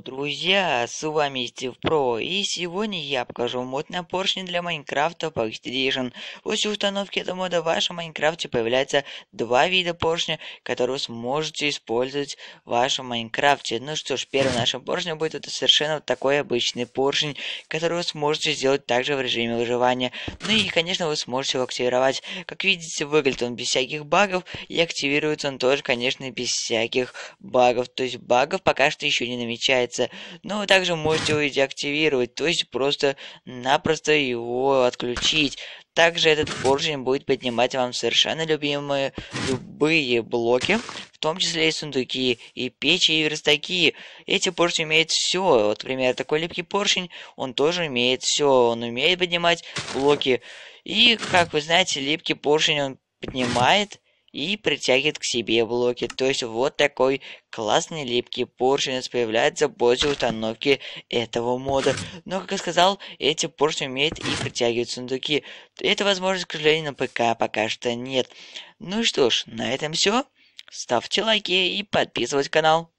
Друзья, с вами Стив Про, и сегодня я покажу мод на поршни для Майнкрафта Pocket Edition. После установки этого мода в вашем Майнкрафте появляется два вида поршня, которые вы сможете использовать в вашем Майнкрафте. Ну что ж, первый нашим поршнем будет это совершенно такой обычный поршень, который вы сможете сделать также в режиме выживания. Ну и, конечно, вы сможете его активировать. Как видите, выглядит он без всяких багов, и активируется он тоже, конечно, без всяких багов. То есть багов пока что еще не намечается. Но вы также можете его деактивировать, то есть просто-напросто его отключить. Также этот поршень будет поднимать вам совершенно любимые любые блоки, в том числе и сундуки, и печи, и верстаки. Эти поршни умеют все. Вот, например, такой липкий поршень, он тоже умеет все. Он умеет поднимать блоки. И, как вы знаете, липкий поршень он поднимает и притягивает к себе блоки. То есть вот такой классный липкий поршень появляется после установки этого мода. Но, как я сказал, эти поршни умеют и притягивать сундуки. Это возможность, к сожалению, на ПК пока что нет. Ну и что ж, на этом все. Ставьте лайки и подписывайтесь канал.